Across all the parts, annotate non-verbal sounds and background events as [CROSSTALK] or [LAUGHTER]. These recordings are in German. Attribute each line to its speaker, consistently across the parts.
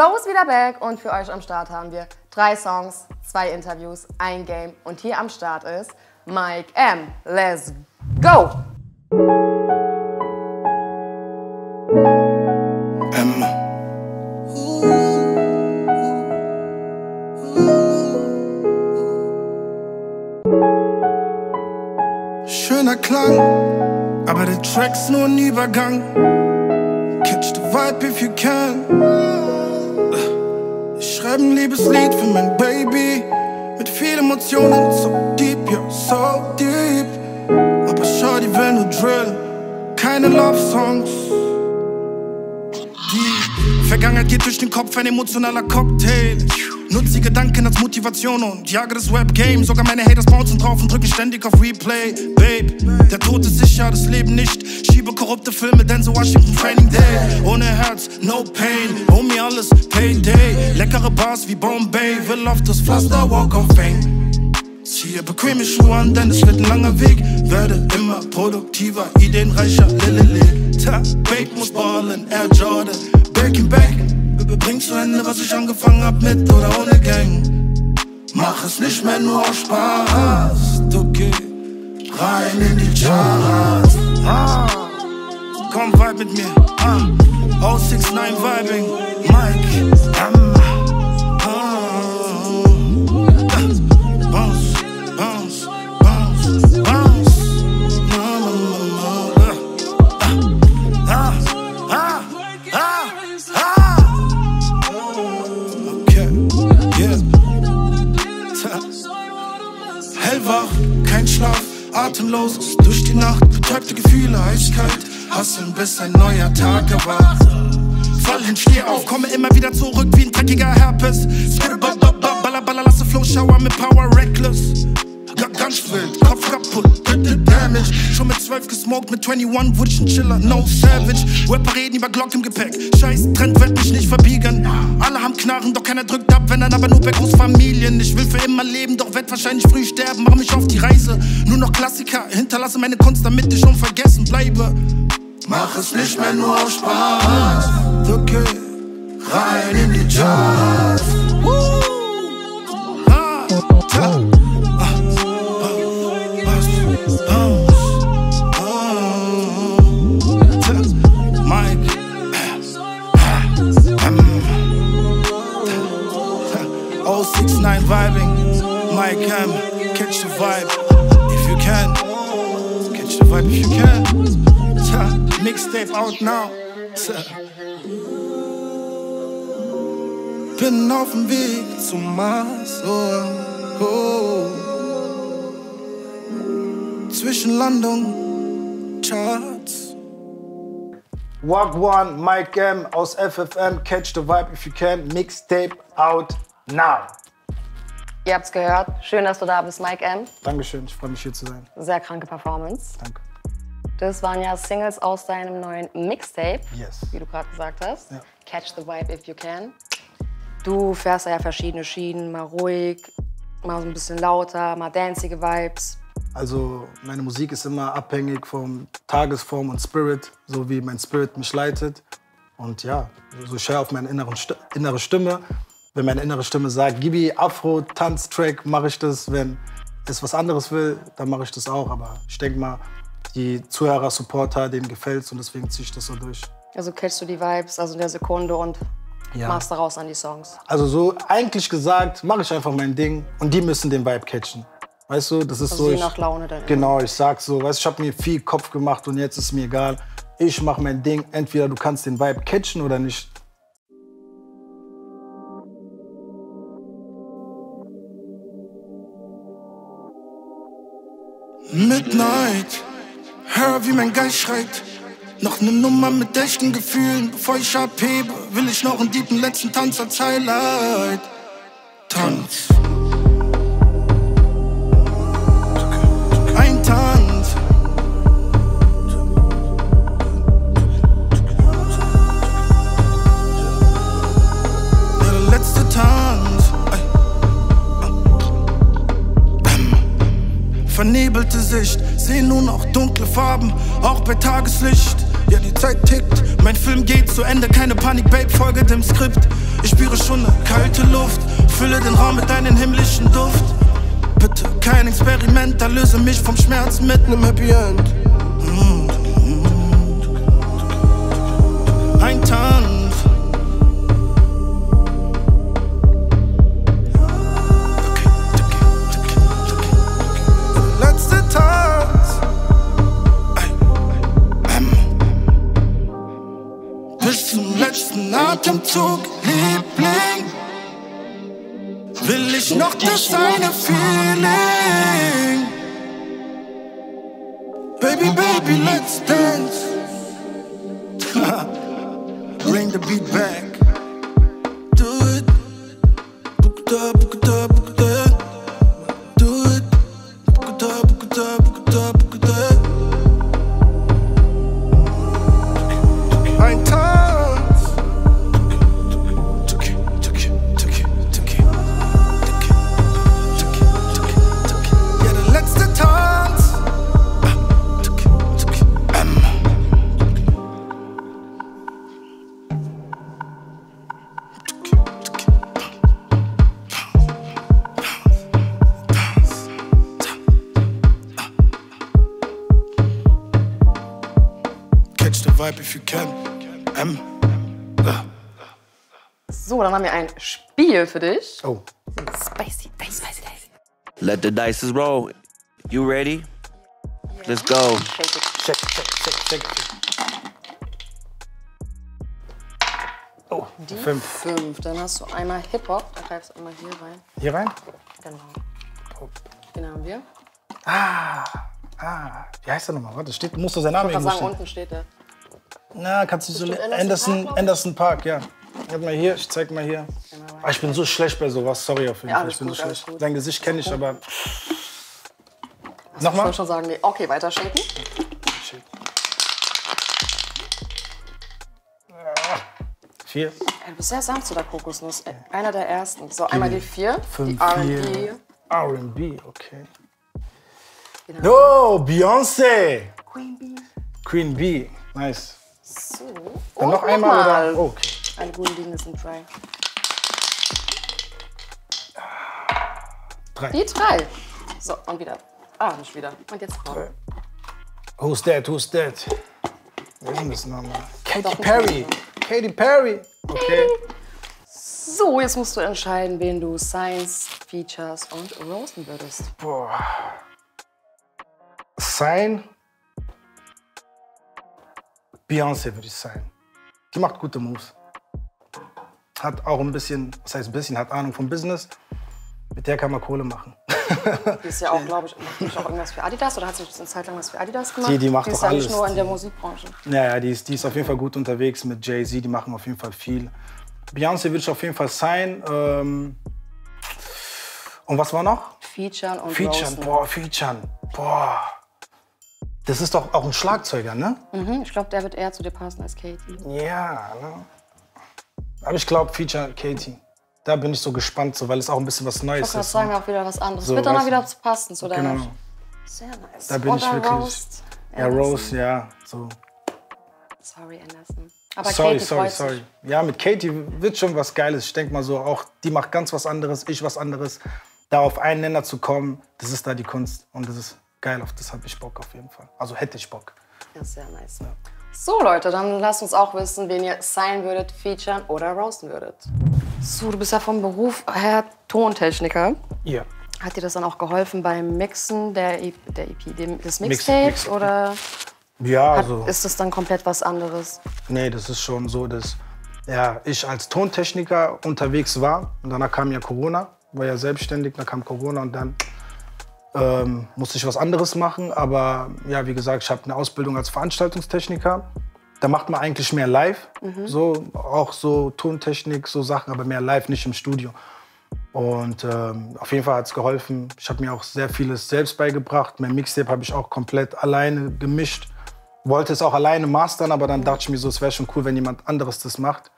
Speaker 1: Flow ist wieder back und für euch am Start haben wir drei Songs, zwei Interviews, ein Game und hier am Start ist Mike M. Let's go!
Speaker 2: M. Schöner Klang, aber der Track's nur ein Übergang. Catch the vibe if you can. Ich schreibe ein Liebeslied für mein Baby. Mit viel Emotionen, so deep, ja, so deep. Aber schau, die will nur Drill, keine Love-Songs. Die Vergangenheit geht durch den Kopf, ein emotionaler Cocktail. Nutze die Gedanken als Motivation und jage das Web-Game. Sogar meine Haters bouncen drauf und drücken ständig auf Replay. Babe, der Tod ist sicher, das Leben nicht. Schiebe korrupte Filme, denn so Washington Training Day. Ohne Herz, no pain. Homie, alles Payday. Leckere Bars wie Bombay. Will auf das Pflaster, Walk of Fame. Ziehe bequeme Schuhe an, denn es wird ein langer Weg. Werde immer produktiver, ideenreicher, lilili. Ta, Babe muss ballen, Air Jordan. Bring zu Ende, was ich angefangen hab, mit oder ohne Gang. Mach es nicht mehr nur aus Spaß, okay. Rein in die Charts. Ah. Komm, vibe mit mir. Ah. 069 Vibing, Hellwach, kein Schlaf, atemlos durch die Nacht, betäubte Gefühle, eiskalt, hasseln bis ein neuer Tag erwacht. Fall hin, steh auf, komme immer wieder zurück wie ein dreckiger Herpes. Baller, baller, lasse Flow, Shower mit Power, reckless. Ja, ganz wild, Kopf kaputt, bitte damage. Schon mit 12 gesmoked, mit 21 wurde ich ein Chiller, no savage. Rapper reden über Glock im Gepäck. Scheiß Trend wird mich nicht verbiegen. Alle haben Knarren, doch keiner drückt ab, wenn dann aber nur bei Großfamilien. Ich will für immer leben, doch werd wahrscheinlich früh sterben. Mach mich auf die Reise, nur noch Klassiker. Hinterlasse meine Kunst, damit ich unvergessen bleibe. Mach es nicht mehr nur aus Spaß. Okay, rein in die Charts. Woo. Ah, ta. Catch the vibe if you can. Ta. Mixtape out now. Bin auf dem Weg zum Mars. Oh, oh. Zwischenlandung, Charts.
Speaker 3: Walk One, Mike M aus FFM, Catch the Vibe if you can, Mixtape out now.
Speaker 1: Ihr habt's gehört. Schön, dass du da bist, Mike M.
Speaker 3: Dankeschön, ich freue mich hier zu sein.
Speaker 1: Sehr kranke Performance.
Speaker 3: Danke.
Speaker 1: Das waren ja Singles aus deinem neuen Mixtape,
Speaker 3: Yes.
Speaker 1: wie du gerade gesagt hast.
Speaker 3: Ja.
Speaker 1: Catch the Vibe if you can. Du fährst da ja verschiedene Schienen, mal ruhig, mal so ein bisschen lauter, mal dancige Vibes.
Speaker 3: Also meine Musik ist immer abhängig vom Tagesform und Spirit, so wie mein Spirit mich leitet. Und ja, so ich höre auf meine inneren Sti innere Stimme. Wenn meine innere Stimme sagt, Gibi, Afro, Tanztrack, mache ich das. Wenn es was anderes will, dann mache ich das auch. Aber ich denke mal, die Zuhörer, Supporter, denen gefällt's und deswegen ziehe ich das so durch.
Speaker 1: Also catchst du die Vibes, also in der Sekunde und
Speaker 3: Ja.
Speaker 1: machst daraus an die Songs.
Speaker 3: Also so eigentlich gesagt, mache ich einfach mein Ding und die müssen den Vibe catchen. Weißt du, das ist
Speaker 1: Also
Speaker 3: so.
Speaker 1: je
Speaker 3: ich-
Speaker 1: nach Laune dann.
Speaker 3: Genau, ich sag so, weißt, ich habe mir viel Kopf gemacht und jetzt ist mir egal. Ich mache mein Ding. Entweder du kannst den Vibe catchen oder nicht.
Speaker 2: Midnight. Hör, wie mein Geist schreit. Noch ne Nummer mit echten Gefühlen. Bevor ich abhebe, will ich noch einen tiefen letzten Tanz als Highlight. Tanz. Ein Tanz. Ja, der letzte Tanz. Vernebelte Sicht, seh nur noch dunkle Farben, auch bei Tageslicht. Ja, die Zeit tickt, mein Film geht zu Ende, keine Panik, Babe, folge dem Skript. Ich spüre schon eine kalte Luft, fülle den Raum mit deinem himmlischen Duft. Bitte kein Experiment, erlöse mich vom Schmerz mit nem Happy End. Ein Tanz. Letzten Atemzug, Liebling. Will ich noch das eine Feeling? Baby, baby, let's dance. [LAUGHS] Bring the beat back. Catch the vibe if you can. M. Ah.
Speaker 1: So, dann haben wir ein Spiel für dich.
Speaker 3: Oh.
Speaker 1: Spicy, spicy, spicy, spicy.
Speaker 4: Let the dices roll. You ready? Let's go.
Speaker 1: Shake it.
Speaker 3: Check, check, check, check. Oh, fünf.
Speaker 1: Fünf. Dann hast du einmal Hip-Hop. Da greifst du einmal hier rein.
Speaker 3: Hier rein?
Speaker 1: Genau. Den haben wir.
Speaker 3: Ah, wie heißt der nochmal? Warte, steht, muss doch sein Name
Speaker 1: Ich kann
Speaker 3: irgendwo
Speaker 1: sagen,
Speaker 3: stehen.
Speaker 1: unten steht der.
Speaker 3: Na, kannst du so Anderson,
Speaker 1: Anderson Park,
Speaker 3: Anderson Park, ja. Guck mal hier, ich zeig mal hier. Ah, ich bin so schlecht bei sowas, sorry auf jeden
Speaker 1: Ja,
Speaker 3: Fall. Ich bin so
Speaker 1: gut, alles
Speaker 3: schlecht. Sein Gesicht kenne ich, aber.
Speaker 1: Ich
Speaker 3: Nochmal?
Speaker 1: wollte schon sagen, nee. Okay, weiter shaken.
Speaker 3: Vier,
Speaker 1: Ey, du bist sehr sanft zu der Kokosnuss. Einer der ersten. So, einmal die vier.
Speaker 3: fünf,
Speaker 1: die R&B.
Speaker 3: R&B, okay.
Speaker 1: Genau.
Speaker 3: Oh, Beyoncé!
Speaker 1: Queen Bee.
Speaker 3: Queen Bee, nice.
Speaker 1: So.
Speaker 3: Dann
Speaker 1: Und
Speaker 3: noch einmal oder? Oh, okay.
Speaker 1: Alle guten Dinge sind drei.
Speaker 3: Drei.
Speaker 1: Die drei. So, und wieder. Ah, nicht wieder. Und jetzt Frau.
Speaker 3: Who's that? Who's that? Wer ist denn das nochmal? Katy Perry. Katy Perry. Okay.
Speaker 1: So, jetzt musst du entscheiden, wen du Science, Features und roasten würdest.
Speaker 3: Boah. Sein. Beyoncé würde ich sein. Die macht gute Moves. Hat auch ein bisschen, was heißt ein bisschen, hat Ahnung vom Business. Mit der kann man Kohle machen.
Speaker 1: Die ist ja auch, [LAUGHS] glaube ich, macht nicht auch irgendwas für Adidas oder hat sie eine Zeit lang was für Adidas gemacht?
Speaker 3: Die- die macht
Speaker 1: die ist ja nicht
Speaker 3: alles.
Speaker 1: nur in der Musikbranche.
Speaker 3: Naja, die ist, die ist auf jeden Fall gut unterwegs mit Jay-Z, die machen auf jeden Fall viel. Beyoncé würde ich auf jeden Fall sein. Ähm und was war noch?
Speaker 1: Featuren und
Speaker 3: Featuren, boah, Featuren. Boah. Das ist doch auch ein Schlagzeuger, ne?
Speaker 1: Mhm, ich glaube, der wird eher zu dir passen als Katie.
Speaker 3: Ja, ne? Aber ich glaube, Feature Katie. Da bin ich so gespannt, so, weil es auch ein bisschen was
Speaker 1: Ich
Speaker 3: Neues
Speaker 1: wollte gerade
Speaker 3: ist.
Speaker 1: sagen, auch wieder was anderes.
Speaker 3: So,
Speaker 1: wird dann auch wieder
Speaker 3: du.
Speaker 1: passen zu deiner.
Speaker 3: Genau.
Speaker 1: Sehr nice.
Speaker 3: Da bin ich
Speaker 1: Oder
Speaker 3: wirklich-
Speaker 1: Roast.
Speaker 3: Ja,
Speaker 1: Anderson.
Speaker 3: Rose, ja. So.
Speaker 1: Sorry, Anderson. Aber
Speaker 3: Sorry,
Speaker 1: Katie
Speaker 3: sorry, sorry.
Speaker 1: sich.
Speaker 3: Ja, mit Katie wird schon was Geiles. Ich denke mal so, auch die macht ganz was anderes, ich was anderes. Da auf einen Nenner zu kommen, das ist da die Kunst. Und das ist geil, auf das habe ich Bock auf jeden Fall. Also hätte ich Bock.
Speaker 1: Ja, sehr nice. So, Leute, dann lasst uns auch wissen, wen ihr sein würdet, featuren oder roasten würdet. So, du bist ja vom Beruf her Tontechniker.
Speaker 3: Ja.
Speaker 1: Hat dir das dann auch geholfen beim Mixen der, E- der EP, dem, des Mixtapes?
Speaker 3: Mixen.
Speaker 1: Oder
Speaker 3: Ja,
Speaker 1: hat,
Speaker 3: also.
Speaker 1: ist das dann komplett was anderes?
Speaker 3: Nee, das ist schon so, dass ja, ich als Tontechniker unterwegs war. Und danach kam ja Corona, war ja selbstständig, dann kam Corona und dann ähm, musste ich was anderes machen. Aber ja, wie gesagt, ich habe eine Ausbildung als Veranstaltungstechniker. Da macht man eigentlich mehr live, so auch so Tontechnik, so Sachen, aber mehr live, nicht im Studio. Und ähm, auf jeden Fall hat es geholfen. Ich habe mir auch sehr vieles selbst beigebracht. Mein Mixtape habe ich auch komplett alleine gemischt. Wollte es auch alleine mastern, aber dann dachte ich mir so, es wäre schon cool, wenn jemand anderes das macht,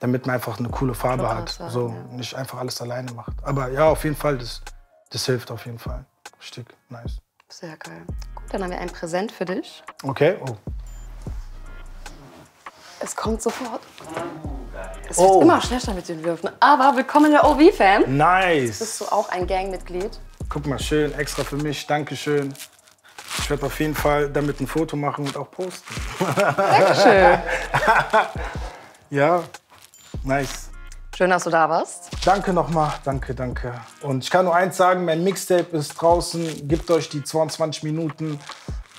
Speaker 3: damit man einfach eine coole Farbe hat. So nicht einfach alles alleine macht. Aber ja, auf jeden Fall, das, das hilft auf jeden Fall. Richtig nice.
Speaker 1: Sehr geil. Gut, dann haben wir ein Präsent für dich.
Speaker 3: Okay, oh.
Speaker 1: Es kommt sofort. Es wird
Speaker 3: Oh.
Speaker 1: immer schlechter mit den Würfen. Aber willkommen in der OV-Fam. Bist
Speaker 3: Nice.
Speaker 1: du auch ein Gangmitglied?
Speaker 3: Guck mal, schön, extra für mich. Dankeschön. Ich werde auf jeden Fall damit ein Foto machen und auch posten.
Speaker 1: Dankeschön. [LAUGHS]
Speaker 3: Ja, nice.
Speaker 1: Schön, dass du da warst.
Speaker 3: Danke nochmal, danke, danke. Und ich kann nur eins sagen, mein Mixtape ist draußen, gebt euch die 22 Minuten.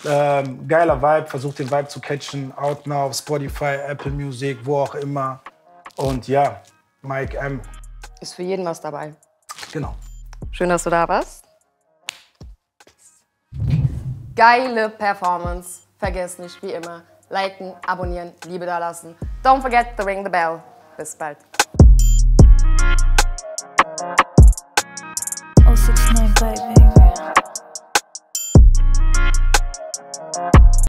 Speaker 3: Ähm, geiler Vibe, versucht den Vibe zu catchen. Out now auf Spotify, Apple Music, wo auch immer. Und ja, Mike M.
Speaker 1: Ist für jeden was dabei.
Speaker 3: Genau.
Speaker 1: Schön, dass du da warst. Geile Performance. Vergesst nicht, wie immer, liken, abonnieren, Liebe dalassen. Don't forget to ring the bell. Bis bald.